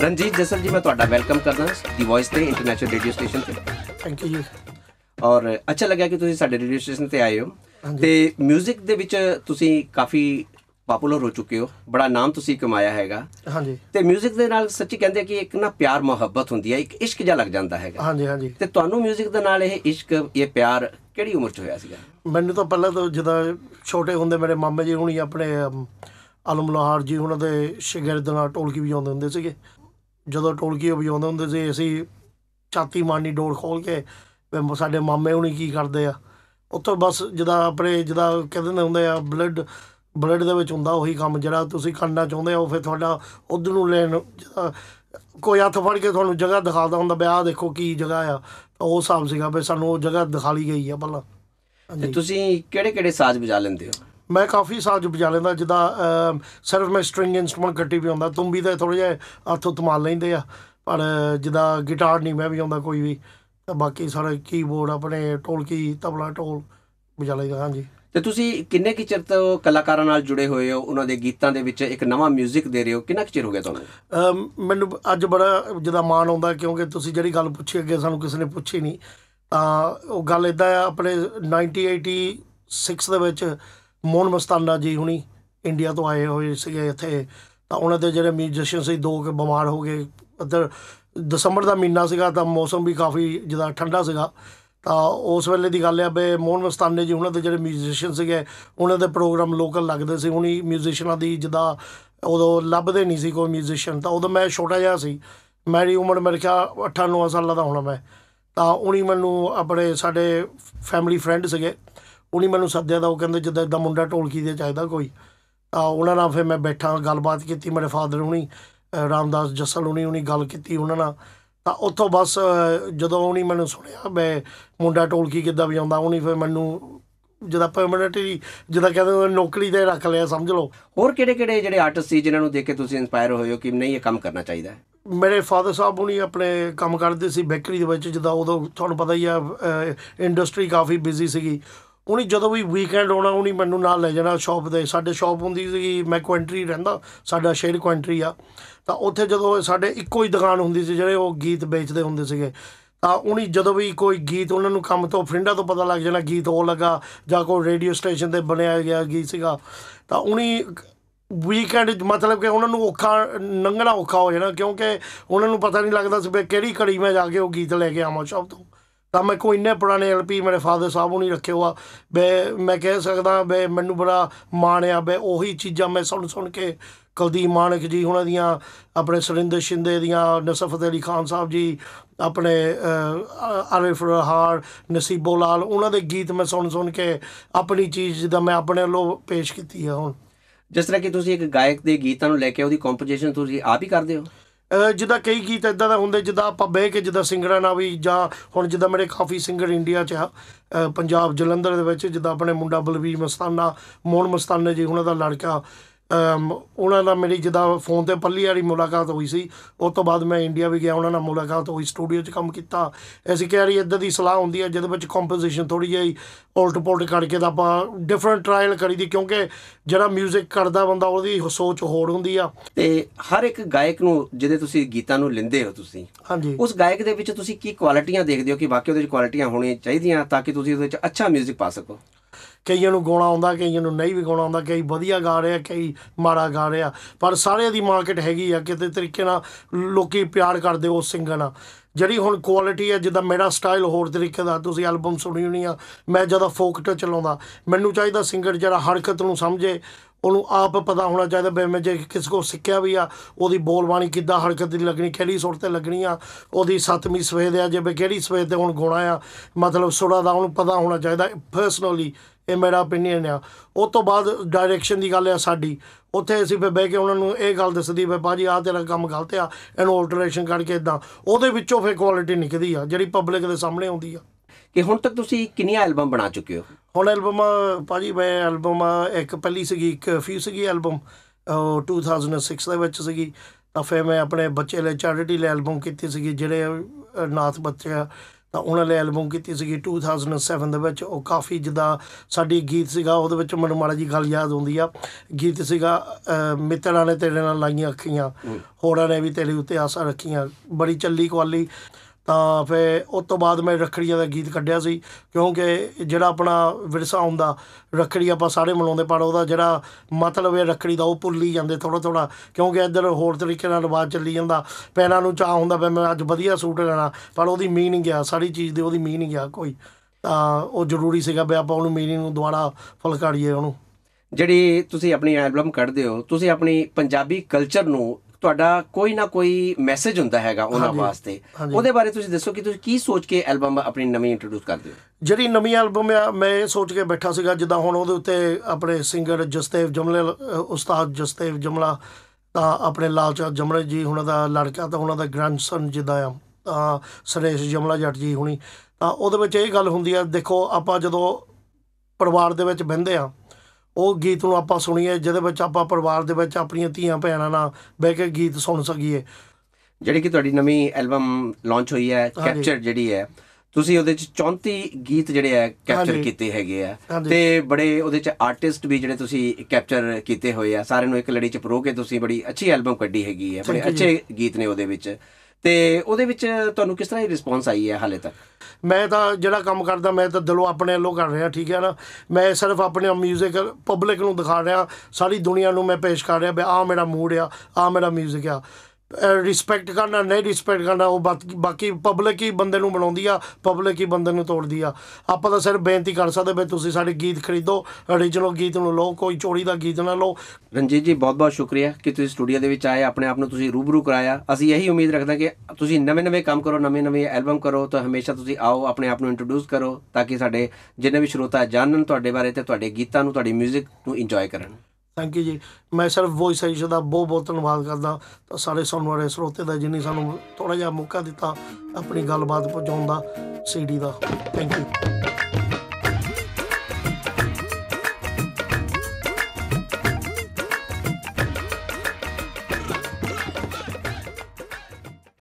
ਰਣਜੀਤ ਜਸਲ ਜੀ ਮੈਂ ਤੁਹਾਡਾ ਵੈਲਕਮ ਕਰਦਾ ਦੀ ਵੌਇਸ ਤੇ ਇੰਟਰਨੈਸ਼ਨਲ ਰੇਡੀਓ ਸਟੇਸ਼ਨ ਤੇ ਥੈਂਕ ਯੂ ਜੀ ਔਰ ਅੱਛਾ ਲੱਗਿਆ ਕਿ ਤੁਸੀਂ ਸਾਡੇ ਰੇਡੀਓ ਸਟੇਸ਼ਨ ਤੇ ਆਏ ਹੋ ਹਾਂਜੀ। ਤੇ 뮤직 ਦੇ ਵਿੱਚ ਤੁਸੀਂ ਕਾਫੀ ਪਪੂਲਰ ਹੋ ਚੁੱਕੇ ਹੋ ਬੜਾ ਨਾਮ ਤੁਸੀਂ ਕਮਾਇਆ ਹੈਗਾ ਹਾਂਜੀ ਤੇ 뮤직 ਦੇ ਨਾਲ ਸੱਚੀ ਕਹਿੰਦੇ ਕਿ ਇੱਕ ਨਾ ਪਿਆਰ ਮੁਹੱਬਤ ਹੁੰਦੀ ਹੈ ਇੱਕ ਇਸ਼ਕ ਜਿਹਾ ਲੱਗ ਜਾਂਦਾ ਹੈਗਾ ਹਾਂਜੀ ਹਾਂਜੀ ਤੇ ਤੁਹਾਨੂੰ 뮤직 ਦੇ ਨਾਲ ਇਹ ਇਸ਼ਕ ਇਹ ਪਿਆਰ ਕਿਹੜੀ ਉਮਰ 'ਚ ਹੋਇਆ ਸੀਗਾ ਮੈਨੂੰ ਤਾਂ ਪਹਿਲਾਂ ਤਾਂ ਜਦੋਂ ਛੋਟੇ ਹੁੰਦੇ ਮੇਰੇ ਮਾਮੇ ਜੀ ਹੁਣੀ ਆਪਣੇ ਅਮ, ਆਲਮ ਲੋਹਾਰ ਜੀ ਉਹਨਾਂ ਦੇ ਸ਼ਾਗਿਰਦ ਨਾਲ ਢੋਲਕੀ ਵਜਾਉਂਦੇ ਹੁੰਦੇ ਸੀਗੇ ਜਦੋਂ ਢੋਲਕੀ ਵਜਾਉਂਦੇ ਹੁੰਦੇ ਸੀ, ਅਸੀਂ ਛਾਤੀ ਮਾਰਨੀ ਡੋਰ ਖੋਲ ਕੇ, ਵੀ ਸਾਡੇ ਮਾਮੇ ਹੁਣੀ ਕੀ ਕਰਦੇ ਆ। ਉੱਥੋਂ ਬਸ ਜਿਹਦਾ ਆਪਣੇ ਜਿਹਦਾ ਕਹਿੰਦੇ ਹੁੰਦੇ ਆ, ਬਲੱਡ ਬਲੱਡ ਦੇ ਵਿੱਚ ਹੁੰਦਾ ਉਹੀ ਕੰਮ ਜਿਹੜਾ ਤੁਸੀਂ ਕਰਨਾ ਚਾਹੁੰਦੇ ਹੋ, ਫਿਰ ਤੁਹਾਡਾ ਉਧਰ ਨੂੰ ਲੈਣ ਜਿਹਦਾ ਕੋਈ ਹੱਥ ਫੜ ਕੇ ਤੁਹਾਨੂੰ ਜਗ੍ਹਾ ਦਿਖਾਉਂਦਾ ਹੁੰਦਾ ਵੀ ਆਹ ਦੇਖੋ ਕੀ ਜਗ੍ਹਾ ਆ, ਤਾਂ ਉਹ ਹਿਸਾਬ ਸੀਗਾ ਵੀ ਸਾਨੂੰ ਉਹ ਜਗ੍ਹਾ ਦਿਖਾ ਲਈ ਗਈ ਆ ਪਹਿਲਾਂ ਤੇ ਹਾਂਜੀ ਤੁਸੀਂ ਕਿਹੜੇ ਕਿਹੜੇ ਸਾਜ਼ ਵਜਾ ਲੈਂਦੇ ਹੋ? ਮੈਂ ਕਾਫੀ ਸਾਜ਼ ਵਜਾ ਲੈਂਦਾ ਜਿੱਦਾਂ ਸਿਰਫ ਮੈਂ ਸਟ੍ਰਿੰਗ ਇਨਸਟਰੂਮੈਂਟ ਕੱਟੀ ਵੀ ਹੁੰਦਾ ਤੁੰਬੀ ਤੇ ਥੋੜੇ ਜਿਹਾ ਹੱਥੋਂ ਤਮਾਲ ਲੈਂਦੇ ਆ ਪਰ ਜਿੱਦਾਂ ਗਿਟਾਰ ਨਹੀਂ ਮੈਂ ਵਜਾਉਂਦਾ ਕੋਈ ਵੀ ਤਾਂ ਬਾਕੀ ਸਾਰੇ ਕੀਬੋਰਡ ਆਪਣੇ ਢੋਲਕੀ ਤਬਲਾ ਢੋਲ ਵਜਾ ਲਈਦਾ ਹਾਂਜੀ। ਤੇ ਤੁਸੀਂ ਕਿੰਨੇ ਕੁ ਚਿਰ ਤੋਂ ਕਲਾਕਾਰਾਂ ਨਾਲ ਜੁੜੇ ਹੋਏ ਹੋ? ਉਹਨਾਂ ਦੇ ਗੀਤਾਂ ਦੇ ਵਿੱਚ ਇੱਕ ਨਵਾਂ 뮤직 ਦੇ ਰਹੇ ਹੋ ਕਿੰਨਾ ਕੁ ਚਿਰ ਹੋ ਗਿਆ ਤੁਹਾਨੂੰ? ਮੈਨੂੰ ਅੱਜ ਬੜਾ ਜਿਹਦਾ ਮਾਣ ਆਉਂਦਾ ਕਿਉਂਕਿ ਤੁਸੀਂ ਜਿਹੜੀ ਗੱਲ ਪੁੱਛੀ ਅੱਗੇ ਸਾਨੂੰ ਕਿਸੇ ਨੇ ਪੁੱਛੀ ਨਹੀਂ ਤਾਂ ਉਹ ਗੱਲ ਇਦਾਂ ਆ ਆਪਣੇ 1986 ਦੇ ਵਿੱਚ ਮੋਹਨ ਮਸਤਾਨਾ ਜੀ ਹੁਣੀ ਇੰਡੀਆ ਤੋਂ ਆਏ ਹੋਏ ਸੀਗੇ ਇੱਥੇ। ਤਾਂ ਉਹਨਾਂ ਦੇ ਜਿਹੜੇ ਮਿਊਜ਼ੀਸ਼ੀਅਨ ਸੀ, ਦੋ ਕੇ ਬਿਮਾਰ ਹੋ ਗਏ। ਇੱਧਰ ਦਸੰਬਰ ਦਾ ਮਹੀਨਾ ਸੀਗਾ, ਤਾਂ ਮੌਸਮ ਵੀ ਕਾਫੀ ਜਿਹਦਾ ਠੰਡਾ ਸੀਗਾ। ਤਾਂ ਉਸ ਵੇਲੇ ਦੀ ਗੱਲ ਆ ਵੀ ਮੋਹਨ ਮਸਤਾਨੇ ਜੀ ਉਹਨਾਂ ਦੇ ਜਿਹੜੇ ਮਿਊਜ਼ੀਸ਼ੀਅਨ ਸੀਗੇ, ਉਹਨਾਂ ਦੇ ਪ੍ਰੋਗਰਾਮ ਲੋਕਲ ਲੱਗਦੇ ਸੀ। ਹੁਣੀ ਮਿਊਜ਼ੀਸ਼ੀਅਨਾਂ ਦੀ ਜਿੱਦਾਂ ਉਦੋਂ ਲੱਭਦੇ ਨਹੀਂ ਸੀ ਕੋਈ ਮਿਊਜ਼ੀਸ਼ੀਅਨ ਤਾਂ ਉਦੋਂ ਮੈਂ ਛੋਟਾ ਜਿਹਾ ਸੀ। ਮੇਰੀ ਉਮਰ ਮੇਰੇ ਖਿਆਲ 98 ਸਾਲਾਂ ਦਾ ਹੋਣਾ ਮੈਂ। ਤਾਂ ਉਣੀ ਮੈਨੂੰ ਆਪਣੇ ਸਾਡੇ ਫੈਮਿਲੀ ਫਰੈਂਡ ਸੀਗੇ। ਉਨੀ ਮੈਨੂੰ ਸੱਦਿਆ ਤਾਂ ਉਹ ਕਹਿੰਦੇ ਜਿੱਦਾਂ ਇਦਾਂ ਮੁੰਡਾ ਢੋਲਕੀ ਦੇ ਚਾਹੀਦਾ ਕੋਈ ਤਾਂ ਉਹਨਾਂ ਨਾਲ ਫਿਰ ਮੈਂ ਬੈਠਾ ਗੱਲਬਾਤ ਕੀਤੀ ਮੇਰੇ ਫਾਦਰ ਹੁਣੀ ਰਾਮਦਾਸ ਜੱਸਲ ਹੁਣੀ ਹੁਣੀ ਗੱਲ ਕੀਤੀ ਉਹਨਾਂ ਨਾਲ। ਤਾਂ ਉੱਥੋਂ ਬਸ ਜਦੋਂ ਉਹਨੀ ਮੈਨੂੰ ਸੁਣਿਆ ਮੈਂ ਮੁੰਡਾ ਢੋਲਕੀ ਕਿੱਦਾਂ ਵਜਾਉਂਦਾ ਉਹਨੀ ਫਿਰ ਮੈਨੂੰ ਜਿਹਦਾ ਪਰਮਨੈਂਟਲੀ ਜਿਹਦਾ ਕਹਿੰਦੇ ਨੌਕਰੀ ਤੇ ਰੱਖ ਲਿਆ ਸਮਝ ਲਓ। ਹੋਰ ਕਿਹੜੇ ਕਿਹੜੇ ਜਿਹੜੇ ਆਰਟਿਸਟ ਸੀ ਜਿਨ੍ਹਾਂ ਨੂੰ ਦੇਖ ਕੇ ਤੁਸੀਂ ਇਨਸਪਾਇਰ ਹੋਏ ਹੋ ਕਿ ਨਹੀਂ ਇਹ ਕੰਮ ਕਰਨਾ ਚਾਹੀਦਾ? ਹੈ ਮੇਰੇ ਫਾਦਰ ਸਾਹਿਬ ਹੁਣੀ ਆਪਣੇ ਕੰਮ ਕਰਦੇ ਸੀ ਬੇਕਰੀ ਦੇ ਵਿੱਚ ਜਿੱਦਾਂ ਉਦੋਂ ਤੁਹਾਨੂੰ ਪਤਾ ਹੀ ਆ ਇੰਡਸਟਰੀ ਕਾਫੀ ਬਿਜ਼ੀ ਸੀਗੀ। ਉਹਨੇ ਜਦੋਂ ਵੀ ਵੀਕਐਂਡ ਆਉਣਾ, ਉਹਨੇ ਮੈਨੂੰ ਨਾਲ ਲੈ ਜਾਣਾ ਸ਼ਾਪ ਦੇ ਸਾਡੇ ਸ਼ਾਪ ਹੁੰਦੀ ਸੀਗੀ, ਮੈਂ ਕੁਐਂਟਰੀ ਰਹਿੰਦਾ, ਸਾਡਾ ਸ਼ੇਰ ਕੁਐਂਟਰੀ ਆ। ਤਾਂ ਉੱਥੇ ਜਦੋਂ ਸਾਡੇ ਇੱਕੋ ਹੀ ਦੁਕਾਨ ਹੁੰਦੀ ਸੀ, ਜਿਹੜੇ ਉਹ ਗੀਤ ਵੇਚਦੇ ਹੁੰਦੇ ਸੀਗੇ, ਤਾਂ ਉਹਨੇ ਜਦੋਂ ਵੀ ਕੋਈ ਗੀਤ ਉਹਨਾਂ ਨੂੰ ਕੰਮ ਤੋਂ, ਫਰਿੰਡਾਂ ਤੋਂ ਪਤਾ ਲੱਗ ਜਾਣਾ, ਗੀਤ ਉਹ ਲੱਗਾ, ਜਾਂ ਕੋਈ ਰੇਡੀਓ ਸਟੇਸ਼ਨ ਤੇ ਬਣਿਆ ਗਿਆ ਗੀਤ ਸੀਗਾ। ਤਾਂ ਉਹਨੇ ਵੀਕਐਂਡ ਮਤਲਬ ਕਿ ਉਹਨਾਂ ਨੂੰ ਔਖਾ ਲੰਘਣਾ ਔਖਾ ਹੋ ਜਾਣਾ, ਕਿਉਂਕਿ ਉਹਨਾਂ ਨੂੰ ਪਤਾ ਨਹੀਂ ਲੱਗਦਾ ਸੀ ਵੀ ਕਿਹੜੀ ਘੜੀ ਮੈਂ ਜਾ ਕੇ ਉਹ ਗੀਤ ਲੈ ਕੇ ਆਵਾਂ ਸ਼ਾਪ ਤੋਂ। ਤਾਂ ਮੈਂ ਕੋਈ ਇੰਨੇ ਪੁਰਾਣੇ ਐਲਪੀ ਮੇਰੇ ਫਾਦਰ ਸਾਹਿਬ ਨੂੰ ਨਹੀਂ ਰੱਖੇ ਹੋਆ। ਬੇ ਮੈਂ ਕਹਿ ਸਕਦਾ ਬੇ ਮੈਨੂੰ ਬੜਾ ਮਾਣ ਆ ਬੇ ਉਹੀ ਚੀਜ਼ਾਂ ਮੈਂ ਸੁਣ ਸੁਣ ਕੇ ਕੁਲਦੀਪ ਮਾਨਕ ਜੀ ਉਹਨਾਂ ਦੀਆਂ ਆਪਣੇ ਸੁਰਿੰਦਰ ਸ਼ਿੰਦੇ ਦੀਆਂ ਨਸਫਤ ਅਲੀ ਖਾਨ ਸਾਹਿਬ ਜੀ ਆਪਣੇ ਅਹ, ਆਰਿਫ ਰਹਾਰ ਨਸੀਬੋ ਲਾਲ ਉਹਨਾਂ ਦੇ ਗੀਤ ਮੈਂ ਸੁਣ ਸੁਣ ਕੇ ਆਪਣੀ ਚੀਜ਼ ਜਿੱਦਾਂ ਮੈਂ ਆਪਣੇ ਵੱਲੋਂ ਪੇਸ਼ ਕੀਤੀ ਹੈ ਹੁਣ। ਜਿਸ ਤਰ੍ਹਾਂ ਕਿ ਤੁਸੀਂ ਇੱਕ ਗਾਇਕ ਦੇ ਗੀਤਾਂ ਨੂੰ ਲੈ ਕੇ ਉਹਦੀ ਕੰਪੋਜੀਸ਼ਨ ਤੁਸੀਂ ਆਪ ਹੀ ਕਰਦੇ ਹੋ? ਜਿੱਦਾਂ ਕਈ ਗੀਤ ਇਦਾਂ ਦਾ ਹੁੰਦੇ, ਜਿੱਦਾਂ ਆਪਾਂ ਬਹਿ ਕੇ ਜਿੱਦਾਂ ਸਿੰਗਰਾਂ ਨਾਲ ਵੀ ਜਾਂ ਹੁਣ ਜਿੱਦਾਂ ਮੇਰੇ ਕਾਫੀ ਸਿੰਗਰ ਇੰਡੀਆ 'ਚ ਆ ਪੰਜਾਬ ਜਲੰਧਰ ਦੇ ਵਿੱਚ ਜਿੱਦਾਂ ਆਪਣੇ ਮੁੰਡਾ ਬਲਵੀਰ ਮਸਤਾਨਾ, ਮੋਹਨ ਮਸਤਾਨਾ ਜੀ, ਉਹਨਾਂ ਦਾ ਲੜਕਾ ਉਹਨਾਂ ਨਾਲ ਮੇਰੀ ਜਿੱਦਾਂ ਫੋਨ ਤੇ ਪੱਲੀ ਵਾਲੀ ਮੁਲਾਕਾਤ ਹੋਈ ਸੀ ਉਸ ਤੋਂ ਬਾਅਦ ਮੈਂ ਇੰਡੀਆ ਵੀ ਗਿਆ ਉਹਨਾਂ ਨਾਲ ਮੁਲਾਕਾਤ ਹੋਈ ਸਟੂਡੀਓ 'ਚ ਕੰਮ ਕੀਤਾ ਅਸੀਂ ਕਹਿ ਰਹੀ ਇਦਾਂ ਦੀ ਸਲਾਹ ਹੁੰਦੀ ਹੈ ਜਿਹਦੇ ਵਿੱਚ ਕੰਪੋਜੀਸ਼ਨ ਥੋੜੀ ਜਿਹੀ ਉਲਟ ਪੁਲਟ ਕਰਕੇ ਤਾਂ ਆਪਾਂ ਡਿਫਰੈਂਟ ਟਰਾਇਲ ਕਰੀਦੀ ਕਿਉਂਕਿ ਜਿਹੜਾ 뮤직 ਕਰਦਾ ਬੰਦਾ ਉਹਦੀ ਸੋਚ ਹੋਰ ਹੁੰਦੀ ਆ ਤੇ ਹਰ ਇੱਕ ਗਾਇਕ ਨੂੰ ਜਿਹਦੇ ਤੁਸੀਂ ਗੀਤਾਂ ਨੂੰ ਲੈਂਦੇ ਹੋ ਤੁਸੀਂ ਹਾਂਜੀ ਉਸ ਗਾਇਕ ਦੇ ਵਿੱਚ ਤੁਸੀਂ ਕੀ ਕੁਆਲਿਟੀਆਂ ਦੇਖਦੇ ਹੋ ਕਿ ਵਾਕਈ ਉਹਦੇ ਵਿੱਚ ਕੁਆਲਿਟੀਆਂ ਹੋਣੀਆਂ ਚਾਹੀਦੀਆਂ ਤਾਂ ਕਿ ਤੁਸੀਂ ਉਹਦੇ ਵਿੱਚ ਅੱਛਾ 뮤직 ਪਾ ਸਕੋ ਕਈਆਂ ਨੂੰ ਗਾਉਣਾ ਆਉਂਦਾ, ਕਈਆਂ ਨੂੰ ਨਹੀਂ ਵੀ ਗਾਉਣਾ ਆਉਂਦਾ, ਕਈ ਵਧੀਆ ਗਾ ਰਹੇ ਆ ਕਈ ਮਾੜਾ ਗਾ ਰਹੇ। ਆ ਪਰ ਸਾਰਿਆਂ ਦੀ ਮਾਰਕੀਟ ਹੈਗੀ ਆ, ਕਿਤੇ ਤਰੀਕੇ ਨਾਲ ਲੋਕੀ ਪਿਆਰ ਕਰਦੇ ਉਸ ਸਿੰਗਰ ਨਾਲ। ਜਿਹੜੀ ਹੁਣ ਕੁਆਲਿਟੀ ਹੈ, ਜਿੱਦਾਂ ਮੇਰਾ ਸਟਾਈਲ ਹੋਰ ਤਰੀਕੇ ਦਾ, ਤੁਸੀਂ ਐਲਬਮ ਸੁਣੀ ਹੋਣੀ ਆ, ਮੈਂ ਜ਼ਿਆਦਾ ਫੋਕ ਟੱਚ ਲਾਉਂਦਾ। ਮੈਨੂੰ ਚਾਹੀਦਾ ਸਿੰਗਰ ਜਿਹੜਾ ਹਰਕਤ ਨੂੰ ਸਮਝੇ ਉਹਨੂੰ ਆਪ ਪਤਾ ਹੋਣਾ ਚਾਹੀਦਾ ਵੀ ਮੈਂ ਜੇ ਕਿਸੇ ਕੋ ਸਿੱਖਿਆ ਵੀ ਆ, ਉਹਦੀ ਬੋਲਬਾਣੀ ਕਿੱਦਾਂ, ਹਰਕਤ ਦੀ ਲੱਗਣੀ, ਕਿਹੜੀ ਸੁਰ ਤੇ ਲੱਗਣੀ ਆ, ਉਹਦੀ ਸੱਤਵੀਂ ਸਵੇਦ ਆ, ਜੇ ਵੀ ਕਿਹੜੀ ਸਵੇਦ ਤੇ ਹੁਣ ਗਾਉਣਾ ਆ, ਮਤਲਬ ਸੁਰਾਂ ਦਾ ਉਹਨੂੰ ਪਤਾ ਹੋਣਾ ਚਾਹੀਦਾ ਪਰਸਨਲੀ ਇਹ ਮੇਰਾ ਓਪੀਨੀਅਨ ਆ। ਉਹ ਤੋਂ ਬਾਅਦ ਡਾਇਰੈਕਸ਼ਨ ਦੀ ਗੱਲ ਆ ਸਾਡੀ। ਉੱਥੇ ਅਸੀਂ ਫਿਰ ਬਹਿ ਕੇ ਉਹਨਾਂ ਨੂੰ ਇਹ ਗੱਲ ਦੱਸਦੀ ਵੀ ਬਾਜੀ ਆਹ ਤੇਰਾ ਕੰਮ ਗਲਤ ਆ, ਇਹਨੂੰ ਆਲਟਰੇਸ਼ਨ ਕਰਕੇ ਇਦਾਂ ਉਹਦੇ ਵਿੱਚੋਂ ਫਿਰ ਕੁਆਲਿਟੀ ਨਿਕਲਦੀ ਆ, ਜਿਹੜੀ ਪਬਲਿਕ ਦੇ ਸਾਹਮਣੇ ਆਉਂਦੀ ਆ। ਕਿ ਹੁਣ ਤੱਕ ਤੁਸੀਂ ਕਿੰਨੀਆਂ ਐਲਬਮ ਬਣਾ ਚੁੱਕੇ ਹੋ? ਹੁਣ ਐਲਬਮ ਭਾਜੀ ਮੈਂ ਐਲਬਮ ਇੱਕ ਪਹਿਲੀ ਸੀਗੀ ਇੱਕ ਫਿਊ ਸੀਗੀ ਐਲਬਮ 2006 ਦੇ ਵਿੱਚ ਸੀਗੀ। ਤਾਂ ਫਿਰ ਮੈਂ ਆਪਣੇ ਬੱਚੇ ਲਈ ਚੈਰਿਟੀ ਲਈ ਐਲਬਮ ਕੀਤੀ ਸੀਗੀ ਜਿਹੜੇ ਨਾਥ ਬੱਚੇ ਆ ਤਾਂ ਉਹਨਾਂ ਨੇ ਐਲਬਮ ਕੀਤੀ ਸੀਗੀ 2007 ਦੇ ਵਿੱਚ। ਉਹ ਕਾਫੀ ਜਿੱਦਾਂ ਸਾਡੀ ਗੀਤ ਸੀਗਾ ਉਹਦੇ ਵਿੱਚ ਮੈਨੂੰ ਮਾੜਾ ਜੀ ਗੱਲ ਯਾਦ ਆਉਂਦੀ ਆ। ਗੀਤ ਸੀਗਾ ਮਿੱਤਰਾਂ ਨੇ ਤੇਰੇ ਨਾਲ ਲਾਈਆਂ ਅੱਖੀਆਂ ਹੋਰਾਂ ਨੇ ਵੀ ਤੇਰੇ ਉੱਤੇ ਆਸਾਂ ਰੱਖੀਆਂ ਬੜੀ ਚੱਲੀ ਕਵਾਲੀ ਤਾਂ ਫਿਰ ਉਸ ਤੋਂ ਬਾਅਦ ਮੈਂ ਰੱਖੜੀਆਂ ਦਾ ਗੀਤ ਕੱਢਿਆ ਸੀ, ਕਿਉਂਕਿ ਜਿਹੜਾ ਆਪਣਾ ਵਿਰਸਾ ਹੁੰਦਾ, ਰੱਖੜੀ ਆਪਾਂ ਸਾਰੇ ਮਨਾਉਂਦੇ, ਪਰ ਉਹਦਾ ਜਿਹੜਾ ਮਤਲਬ ਹੈ ਰੱਖੜੀ ਦਾ ਉਹ ਭੁੱਲ ਹੀ ਜਾਂਦੇ ਥੋੜਾ ਥੋੜਾ ਕਿਉਂਕਿ ਇੱਧਰ ਹੋਰ ਤਰੀਕੇ ਨਾਲ ਰਿਵਾਜ ਚੱਲੀ ਜਾਂਦਾ ਪੈਰਾਂ ਨੂੰ ਚਾਹ ਹੁੰਦਾ ਵੀ ਮੈਂ ਅੱਜ ਵਧੀਆ ਸੂਟ ਲੈਣਾ, ਪਰ ਉਹਦੀ ਮੀਨਿੰਗ ਆ ਸਾਰੀ ਚੀਜ਼ ਦੀ ਉਹਦੀ ਮੀਨਿੰਗ ਆ ਕੋਈ, ਤਾਂ ਉਹ ਜ਼ਰੂਰੀ ਸੀਗਾ ਵੀ ਆਪਾਂ ਉਹਨੂੰ ਮੀਨਿੰਗ ਨੂੰ ਦੁਬਾਰਾ ਫਲਕਾੜੀਏ ਉਹਨੂੰ। ਜਿਹੜੀ ਤੁਸੀਂ ਆਪਣੀ ਐਲਬਮ ਕੱਢਦੇ ਹੋ, ਤੁਸੀਂ ਆਪਣੀ ਪੰਜਾਬੀ ਕਲਚਰ ਨੂੰ ਤੁਹਾਡਾ ਕੋਈ ਨਾ ਕੋਈ ਮੈਸੇਜ ਹੁੰਦਾ ਹੈਗਾ ਉਹਨਾਂ ਵਾਸਤੇ। ਉਹਦੇ ਬਾਰੇ ਤੁਸੀਂ ਦੱਸੋ ਕਿ ਤੁਸੀਂ ਕੀ ਸੋਚ ਕੇ ਐਲਬਮ ਆਪਣੀ ਨਵੀਂ ਇੰਟਰੋਡਿਊਸ ਕਰਦੇ ਹੋ? ਜਿਹੜੀ ਨਵੀਂ ਐਲਬਮ ਆ ਮੈਂ ਇਹ ਸੋਚ ਕੇ ਬੈਠਾ ਸੀਗਾ ਜਿੱਦਾਂ ਹੁਣ ਉਹਦੇ ਉੱਤੇ ਆਪਣੇ ਸਿੰਗਰ ਜਸਦੇਵ ਜਮਲੇ ਉਸਤਾਦ ਜਸਦੇਵ ਜਮਲਾ ਤਾਂ ਆਪਣੇ ਲਾਲਚੰਦ ਜਮਲੇ ਜੀ ਉਹਨਾਂ ਦਾ ਲੜਕਾ ਤਾਂ ਉਹਨਾਂ ਦਾ ਗ੍ਰੈਂਡਸਨ ਜਿੱਦਾਂ ਆ ਤਾਂ ਸੁਰੇਸ਼ ਜਮਲਾ ਜੱਟ ਜੀ ਹੁਣੀ। ਤਾਂ ਉਹਦੇ ਵਿੱਚ ਇਹ ਗੱਲ ਹੁੰਦੀ ਆ ਦੇਖੋ ਆਪਾਂ ਜਦੋਂ ਪਰਿਵਾਰ ਦੇ ਵਿੱਚ ਬਹਿੰਦੇ ਆ ਉਹ ਗੀਤ ਨੂੰ ਆਪਾਂ ਸੁਣੀਏ ਜਿਹਦੇ ਵਿੱਚ ਆਪਾਂ ਪਰਿਵਾਰ ਦੇ ਵਿੱਚ ਆਪਣੀਆਂ ਧੀਆਂ ਭੈਣਾਂ ਨਾਲ ਬਹਿ ਕੇ ਗੀਤ ਸੁਣ ਸਕੀਏ ਜਿਹੜੀ ਕਿ ਤੁਹਾਡੀ ਨਵੀਂ ਐਲਬਮ ਲਾਂਚ ਹੋਈ ਹੈ। ਕੈਪਚਰ ਜਿਹੜੀ ਹੈ ਤੁਸੀਂ ਉਹਦੇ ਚ 34 ਗੀਤ ਜਿਹੜੇ ਆ ਕੈਪਚਰ। ਕੀਤੇ ਹੈਗੇ ਆ। ਤੇ ਬੜੇ ਉਹਦੇ ਚ ਆਰਟਿਸਟ ਵੀ ਜਿਹੜੇ ਤੁਸੀਂ ਕੈਪਚਰ ਕੀਤੇ ਹੋਏ ਆ ਸਾਰਿਆਂ ਨੂੰ ਇੱਕ ਲੜੀ ਚ ਪਰੋ ਕੇ ਤੁਸੀਂ ਬੜੀ ਅੱਛੀ ਐਲਬਮ ਕੱਢੀ ਹੈਗੀ ਹੈ ਬੜੇ ਅੱਛੇ ਗੀਤ ਨੇ ਉਹਦੇ ਵਿੱਚ ਤੇ ਉਹਦੇ ਵਿੱਚ ਤੁਹਾਨੂੰ ਕਿਸ ਤਰ੍ਹਾਂ ਦੀ ਰਿਸਪੌਂਸ ਆਈ ਹੈ ਹਾਲੇ ਤੱਕ? ਮੈਂ ਤਾਂ ਜਿਹੜਾ ਕੰਮ ਕਰਦਾ, ਮੈਂ ਤਾਂ ਦਿਲੋਂ ਆਪਣੇ ਵੱਲੋਂ ਕਰ ਰਿਹਾ, ਠੀਕ ਹੈ ਨਾ? ਮੈਂ ਸਿਰਫ ਆਪਣੇ ਮਿਊਜ਼ਿਕ ਪਬਲਿਕ ਨੂੰ ਦਿਖਾ ਰਿਹਾ, ਸਾਰੀ ਦੁਨੀਆ ਨੂੰ ਮੈਂ ਪੇਸ਼ ਕਰ ਰਿਹਾ ਵੀ ਆਹ ਮੇਰਾ ਮੂਡ ਆ, ਆਹ ਮੇਰਾ ਮਿਊਜ਼ਿਕ ਆ। ਰਿਸਪੈਕਟ ਕਰਨਾ, ਨਹੀਂ ਰਿਸਪੈਕਟ ਕਰਨਾ, ਉਹ ਬਾਕੀ ਬਾਕੀ ਪਬਲਿਕ ਹੀ ਬੰਦੇ ਨੂੰ ਬਣਾਉਂਦੀ ਆ ਪਬਲਿਕ ਹੀ ਬੰਦੇ ਨੂੰ ਤੋੜਦੀ ਆ। ਆਪਾਂ ਤਾਂ ਸਿਰਫ ਬੇਨਤੀ ਕਰ ਸਕਦੇ ਵੀ ਤੁਸੀਂ ਸਾਡੇ ਗੀਤ ਖਰੀਦੋ origignal ਗੀਤ ਨੂੰ ਲਓ, ਕੋਈ ਚੋਰੀ ਦਾ ਗੀਤ ਨਾ ਲਓ। ਰਣਜੀਤ ਜੀ ਬਹੁਤ ਬਹੁਤ ਸ਼ੁਕਰੀਆ ਕਿ ਤੁਸੀਂ ਸਟੂਡੀਓ ਦੇ ਵਿੱਚ ਆਏ, ਆਪਣੇ ਆਪ ਨੂੰ ਤੁਸੀਂ ਰੂਬਰੂ ਕਰਾਇਆ। ਅਸੀਂ ਇਹੀ ਉਮੀਦ ਰੱਖਦੇ ਹਾਂ ਕਿ ਤੁਸੀਂ ਨਵੇਂ-ਨਵੇਂ ਕੰਮ ਕਰੋ, ਨਵੇਂ-ਨਵੇਂ ਐਲਬਮ ਕਰੋ, ਤਾਂ ਹਮੇਸ਼ਾ ਤੁਸੀਂ ਆਓ, ਆਪਣੇ ਆਪ ਨੂੰ ਇੰਟਰੋਡਿਊਸ ਕਰੋ, ਤਾਂ ਕਿ ਸਾਡੇ ਜਿੰਨੇ ਵੀ ਸਰੋਤਾ ਜਾਣਨ ਤੁਹਾਡੇ ਬਾਰੇ ਤੇ ਤੁਹਾਡੇ ਗੀਤਾਂ ਨੂੰ, ਤੁਹਾਡੀ 뮤직 ਨੂੰ ਇੰਜੋਏ ਕਰਨ। ਥੈਂਕ ਯੂ ਜੀ। ਮੈਂ ਸਿਰਫ ਵੌਇਸ ਐਸ਼ ਦਾ ਬਹੁਤ ਬਹੁਤ ਧੰਨਵਾਦ ਕਰਦਾ। ਤਾਂ ਸਾਰੇ ਸੁਣਨ ਵਾਲੇ ਸਰੋਤੇ ਦਾ ਜਿਨੀ ਸਾਨੂੰ ਥੋੜਾ ਜਿਹਾ ਮੌਕਾ ਦਿੱਤਾ ਆਪਣੀ ਗੱਲਬਾਤ ਪਹੁੰਚਾਉਣ ਦਾ ਸੀਡੀ ਦਾ। Thank you